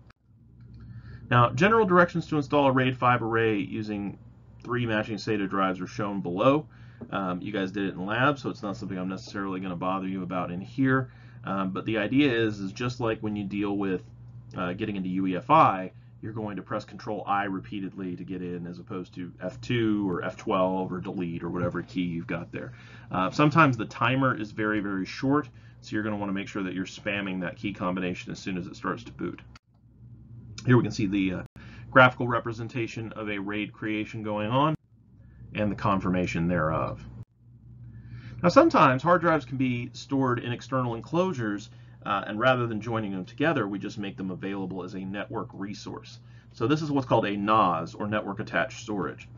Now, general directions to install a RAID 5 array using three matching SATA drives are shown below. Um, you guys did it in lab, so it's not something I'm necessarily going to bother you about in here. Um, but the idea is, is just like when you deal with uh, getting into UEFI, you're going to press Control I repeatedly to get in as opposed to F2 or F12 or delete or whatever key you've got there. Uh, sometimes the timer is very, very short, so you're going to want to make sure that you're spamming that key combination as soon as it starts to boot. Here we can see the uh, graphical representation of a RAID creation going on and the confirmation thereof. Now sometimes hard drives can be stored in external enclosures uh, and rather than joining them together, we just make them available as a network resource. So this is what's called a NAS, or network attached storage.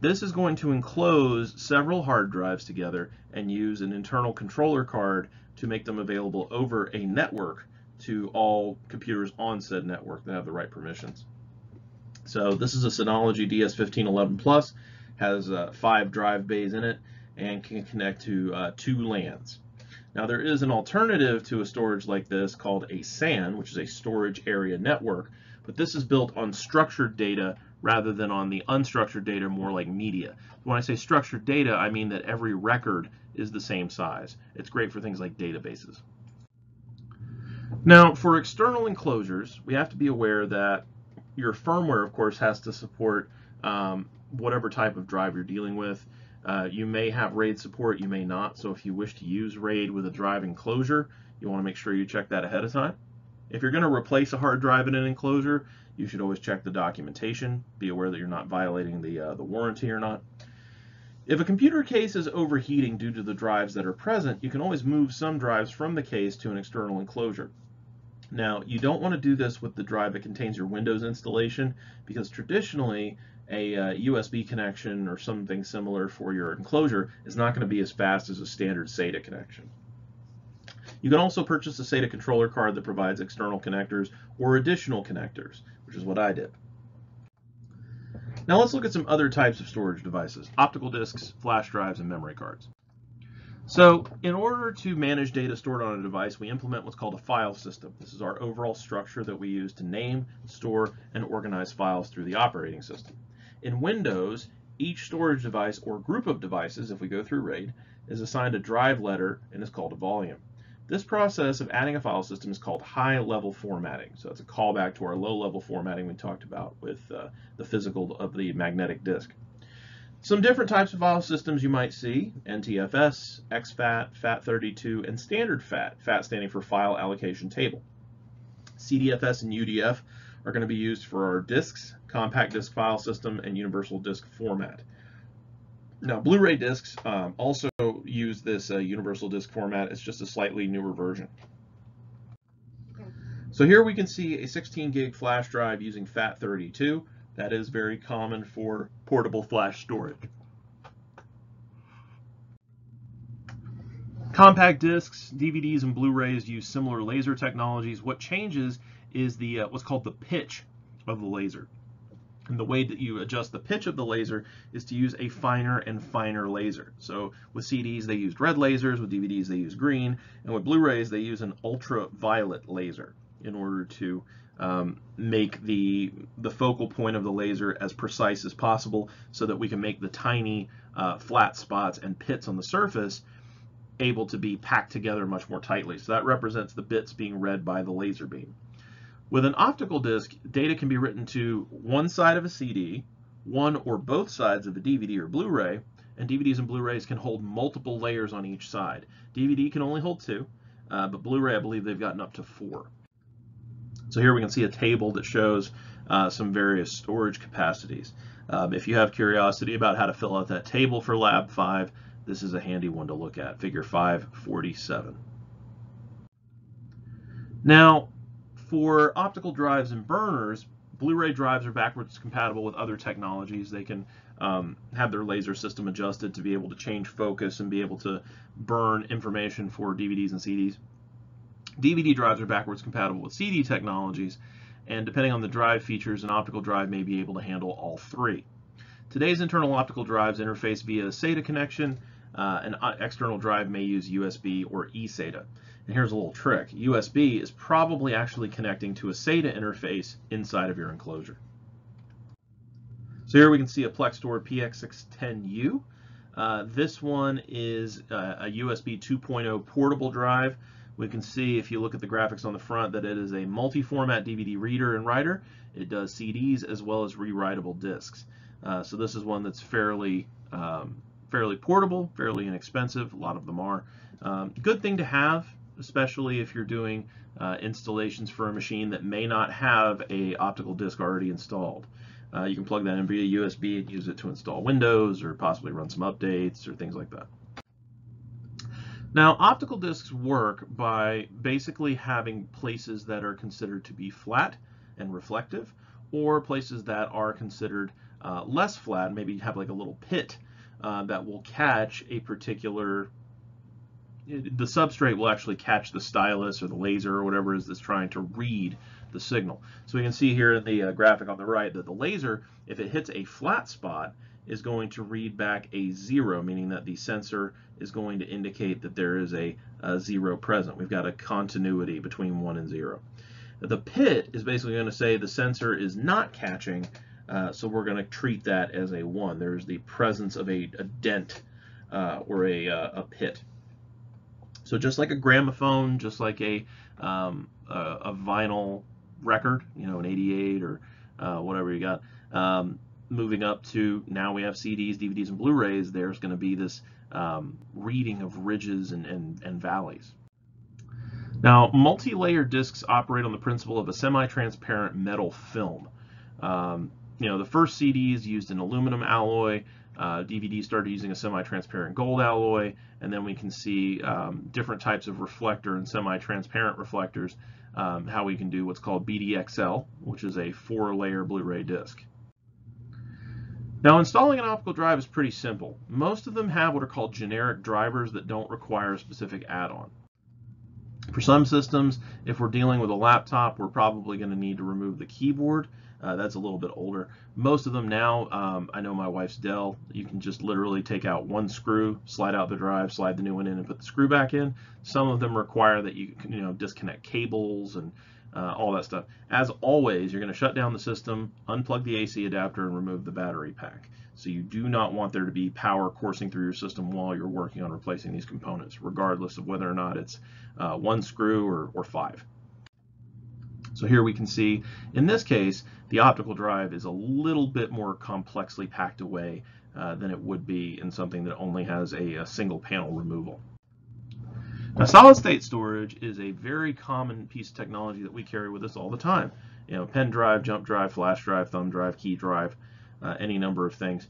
This is going to enclose several hard drives together and use an internal controller card to make them available over a network to all computers on said network that have the right permissions. So this is a Synology DS1511 Plus, has uh, five drive bays in it, and can connect to uh, two LANs. Now there is an alternative to a storage like this called a SAN, which is a storage area network, but this is built on structured data rather than on the unstructured data more like media. When I say structured data, I mean that every record is the same size. It's great for things like databases. Now, for external enclosures, we have to be aware that your firmware, of course, has to support um, whatever type of drive you're dealing with. Uh, you may have RAID support, you may not. So if you wish to use RAID with a drive enclosure, you want to make sure you check that ahead of time. If you're going to replace a hard drive in an enclosure, you should always check the documentation. Be aware that you're not violating the, uh, the warranty or not. If a computer case is overheating due to the drives that are present, you can always move some drives from the case to an external enclosure. Now, you don't want to do this with the drive that contains your Windows installation because traditionally a uh, USB connection or something similar for your enclosure is not going to be as fast as a standard SATA connection. You can also purchase a SATA controller card that provides external connectors or additional connectors, which is what I did. Now let's look at some other types of storage devices, optical disks, flash drives, and memory cards. So in order to manage data stored on a device, we implement what's called a file system. This is our overall structure that we use to name, store, and organize files through the operating system. In Windows, each storage device or group of devices, if we go through RAID, is assigned a drive letter and is called a volume. This process of adding a file system is called high-level formatting. So it's a callback to our low-level formatting we talked about with uh, the physical of the magnetic disk. Some different types of file systems you might see, NTFS, exFAT, FAT32, and standard FAT, FAT standing for File Allocation Table. CDFS and UDF are going to be used for our disks, compact disk file system, and universal disk format. Now, Blu-ray discs um, also use this uh, universal disc format. It's just a slightly newer version. So here we can see a 16 gig flash drive using FAT32. That is very common for portable flash storage. Compact discs, DVDs, and Blu-rays use similar laser technologies. What changes is the uh, what's called the pitch of the laser. And the way that you adjust the pitch of the laser is to use a finer and finer laser. So with CDs, they used red lasers. With DVDs, they use green. And with Blu-rays, they use an ultraviolet laser in order to um, make the, the focal point of the laser as precise as possible so that we can make the tiny uh, flat spots and pits on the surface able to be packed together much more tightly. So that represents the bits being read by the laser beam. With an optical disc, data can be written to one side of a CD, one or both sides of a DVD or Blu-ray, and DVDs and Blu-rays can hold multiple layers on each side. DVD can only hold two, uh, but Blu-ray, I believe they've gotten up to four. So here we can see a table that shows uh, some various storage capacities. Um, if you have curiosity about how to fill out that table for Lab 5, this is a handy one to look at, figure 547. Now, for optical drives and burners, Blu-ray drives are backwards compatible with other technologies. They can um, have their laser system adjusted to be able to change focus and be able to burn information for DVDs and CDs. DVD drives are backwards compatible with CD technologies, and depending on the drive features, an optical drive may be able to handle all three. Today's internal optical drives interface via a SATA connection. Uh, an uh, external drive may use USB or eSATA. And here's a little trick. USB is probably actually connecting to a SATA interface inside of your enclosure. So here we can see a Plextor PX610U. Uh, this one is uh, a USB 2.0 portable drive. We can see if you look at the graphics on the front that it is a multi-format DVD reader and writer. It does CDs as well as rewritable discs. Uh, so this is one that's fairly um, fairly portable, fairly inexpensive. A lot of them are. Um, good thing to have especially if you're doing uh, installations for a machine that may not have a optical disc already installed. Uh, you can plug that in via USB and use it to install Windows or possibly run some updates or things like that. Now, optical discs work by basically having places that are considered to be flat and reflective, or places that are considered uh, less flat, maybe you have like a little pit uh, that will catch a particular the substrate will actually catch the stylus or the laser or whatever is that's trying to read the signal. So we can see here in the uh, graphic on the right that the laser, if it hits a flat spot, is going to read back a zero, meaning that the sensor is going to indicate that there is a, a zero present. We've got a continuity between one and zero. The pit is basically going to say the sensor is not catching, uh, so we're going to treat that as a one. There's the presence of a, a dent uh, or a, uh, a pit. So just like a gramophone, just like a, um, a, a, vinyl record, you know, an 88 or uh, whatever you got, um, moving up to now we have CDs, DVDs, and Blu-rays, there's going to be this um, reading of ridges and, and, and valleys. Now, multi-layer discs operate on the principle of a semi-transparent metal film. Um, you know, the first CDs used an aluminum alloy, uh, started using a semi-transparent gold alloy, and then we can see um, different types of reflector and semi-transparent reflectors, um, how we can do what's called BDXL, which is a four-layer Blu-ray disc. Now installing an optical drive is pretty simple. Most of them have what are called generic drivers that don't require a specific add-on. For some systems, if we're dealing with a laptop, we're probably going to need to remove the keyboard uh, that's a little bit older. Most of them now, um, I know my wife's Dell, you can just literally take out one screw, slide out the drive, slide the new one in and put the screw back in. Some of them require that you you know, disconnect cables and uh, all that stuff. As always, you're going to shut down the system, unplug the AC adapter, and remove the battery pack. So you do not want there to be power coursing through your system while you're working on replacing these components, regardless of whether or not it's uh, one screw or, or five. So here we can see, in this case, the optical drive is a little bit more complexly packed away uh, than it would be in something that only has a, a single panel removal. Now, solid state storage is a very common piece of technology that we carry with us all the time. You know, pen drive, jump drive, flash drive, thumb drive, key drive, uh, any number of things.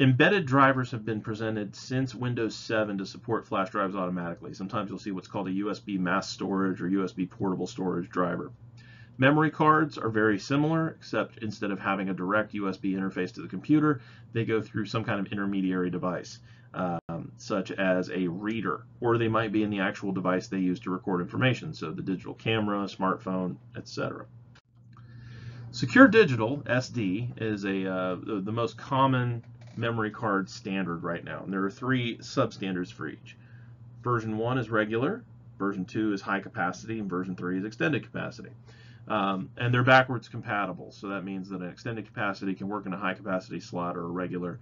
Embedded drivers have been presented since Windows 7 to support flash drives automatically. Sometimes you'll see what's called a USB mass storage or USB portable storage driver. Memory cards are very similar, except instead of having a direct USB interface to the computer, they go through some kind of intermediary device, um, such as a reader, or they might be in the actual device they use to record information, so the digital camera, smartphone, etc. Secure Digital, SD, is a uh, the most common memory card standard right now, and there are three substandards for each. Version 1 is regular, version 2 is high capacity, and version 3 is extended capacity. Um, and they're backwards compatible, so that means that an extended capacity can work in a high capacity slot or a regular,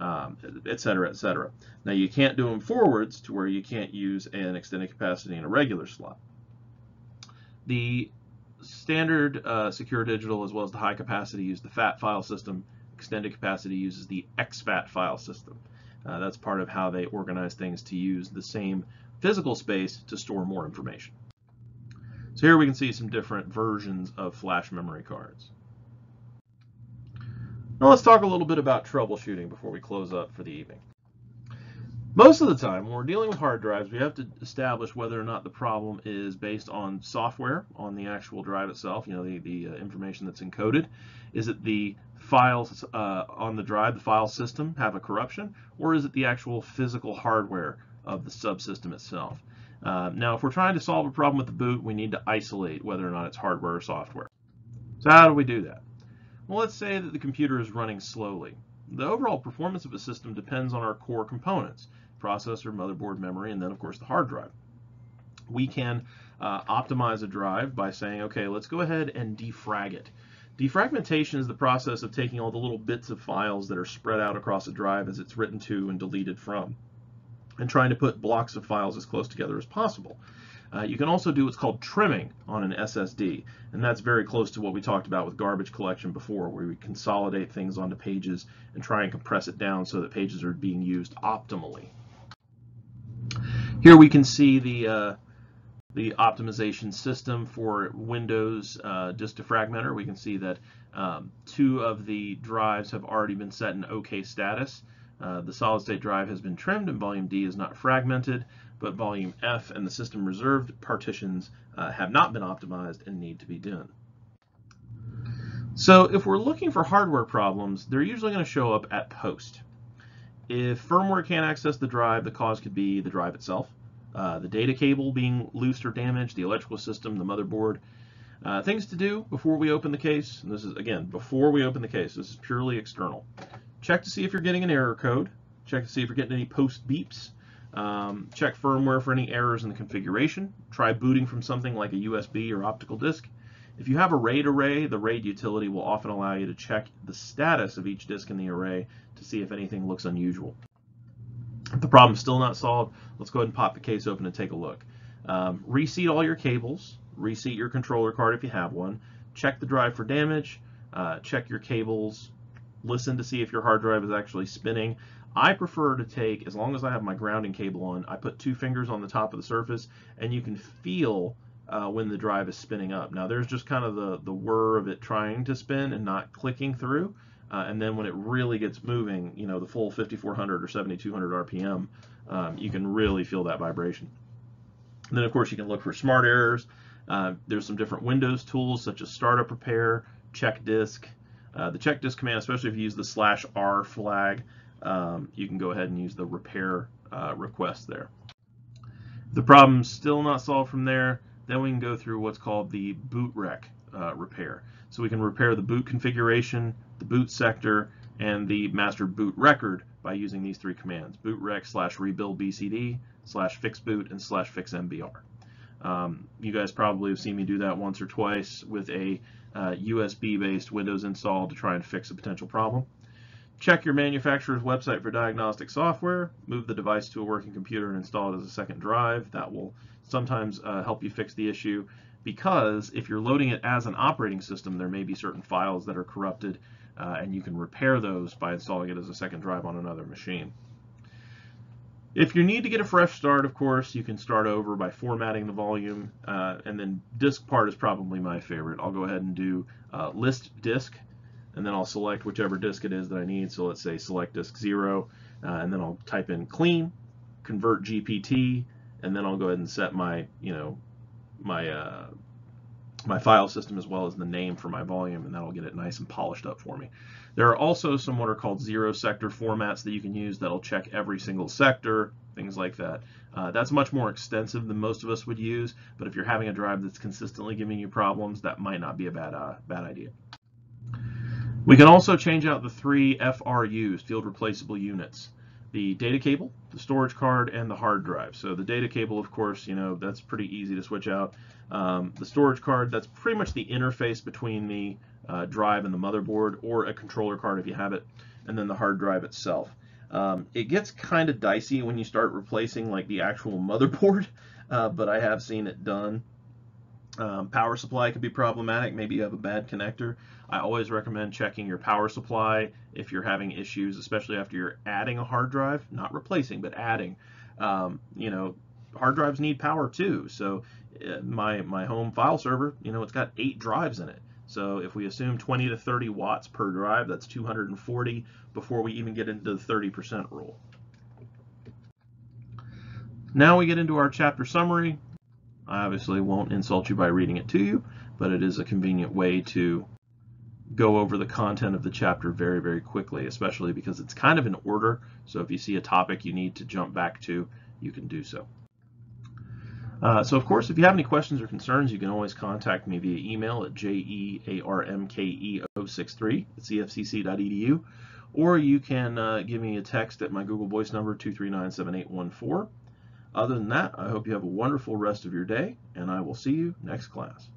um, et cetera, et cetera. Now you can't do them forwards to where you can't use an extended capacity in a regular slot. The standard uh, secure digital as well as the high capacity use the FAT file system extended capacity uses the exFAT file system. Uh, that's part of how they organize things to use the same physical space to store more information. So here we can see some different versions of flash memory cards. Now let's talk a little bit about troubleshooting before we close up for the evening. Most of the time, when we're dealing with hard drives, we have to establish whether or not the problem is based on software on the actual drive itself, you know, the, the uh, information that's encoded. Is it the files uh, on the drive, the file system, have a corruption, or is it the actual physical hardware of the subsystem itself? Uh, now, if we're trying to solve a problem with the boot, we need to isolate whether or not it's hardware or software. So how do we do that? Well, let's say that the computer is running slowly. The overall performance of a system depends on our core components, processor, motherboard, memory, and then of course the hard drive. We can uh, optimize a drive by saying, okay, let's go ahead and defrag it. Defragmentation is the process of taking all the little bits of files that are spread out across a drive as it's written to and deleted from, and trying to put blocks of files as close together as possible. Uh, you can also do what's called trimming on an SSD, and that's very close to what we talked about with garbage collection before, where we consolidate things onto pages and try and compress it down so that pages are being used optimally. Here we can see the uh, the optimization system for Windows uh, disk defragmenter. We can see that um, two of the drives have already been set in OK status. Uh, the solid state drive has been trimmed and volume D is not fragmented, but volume F and the system reserved partitions uh, have not been optimized and need to be done. So if we're looking for hardware problems, they're usually going to show up at post. If firmware can't access the drive, the cause could be the drive itself, uh, the data cable being loose or damaged, the electrical system, the motherboard. Uh, things to do before we open the case, and this is, again, before we open the case, this is purely external. Check to see if you're getting an error code. Check to see if you're getting any post beeps. Um, check firmware for any errors in the configuration. Try booting from something like a USB or optical disk. If you have a RAID array, the RAID utility will often allow you to check the status of each disk in the array to see if anything looks unusual. If the problem's still not solved, let's go ahead and pop the case open and take a look. Um, reseat all your cables, reseat your controller card if you have one, check the drive for damage, uh, check your cables, listen to see if your hard drive is actually spinning. I prefer to take, as long as I have my grounding cable on, I put two fingers on the top of the surface and you can feel uh, when the drive is spinning up. Now there's just kind of the, the whir of it trying to spin and not clicking through. Uh, and then when it really gets moving, you know, the full 5400 or 7200 RPM, um, you can really feel that vibration. And then of course you can look for smart errors. Uh, there's some different Windows tools such as startup repair, check disk. Uh, the check disk command, especially if you use the slash R flag, um, you can go ahead and use the repair uh, request there. The problem's still not solved from there, then we can go through what's called the boot rec uh, repair. So we can repair the boot configuration, the boot sector, and the master boot record by using these three commands, bootrec slash rebuild BCD slash fix boot and slash fix MBR. Um, you guys probably have seen me do that once or twice with a uh, USB-based Windows install to try and fix a potential problem. Check your manufacturer's website for diagnostic software, move the device to a working computer and install it as a second drive. That will sometimes uh, help you fix the issue because if you're loading it as an operating system, there may be certain files that are corrupted uh, and you can repair those by installing it as a second drive on another machine. If you need to get a fresh start, of course, you can start over by formatting the volume, uh, and then disk part is probably my favorite. I'll go ahead and do uh, list disk, and then I'll select whichever disk it is that I need. So let's say select disk 0, uh, and then I'll type in clean, convert GPT, and then I'll go ahead and set my, you know, my uh, my file system as well as the name for my volume and that'll get it nice and polished up for me. There are also some what are called zero sector formats that you can use that'll check every single sector, things like that. Uh, that's much more extensive than most of us would use, but if you're having a drive that's consistently giving you problems, that might not be a bad, uh, bad idea. We can also change out the three FRUs, field replaceable units the data cable, the storage card, and the hard drive. So the data cable, of course, you know, that's pretty easy to switch out. Um, the storage card, that's pretty much the interface between the uh, drive and the motherboard, or a controller card if you have it, and then the hard drive itself. Um, it gets kind of dicey when you start replacing like the actual (laughs) motherboard, uh, but I have seen it done. Um, power supply could be problematic. Maybe you have a bad connector. I always recommend checking your power supply if you're having issues, especially after you're adding a hard drive, not replacing, but adding. Um, you know, hard drives need power too. So uh, my my home file server, you know, it's got eight drives in it. So if we assume 20 to 30 watts per drive, that's 240 before we even get into the 30% rule. Now we get into our chapter summary. I obviously won't insult you by reading it to you, but it is a convenient way to go over the content of the chapter very, very quickly, especially because it's kind of in order. So if you see a topic you need to jump back to, you can do so. Uh, so of course, if you have any questions or concerns, you can always contact me via email at jearmke063 at cfcc.edu, or you can uh, give me a text at my Google Voice number 2397814. Other than that, I hope you have a wonderful rest of your day, and I will see you next class.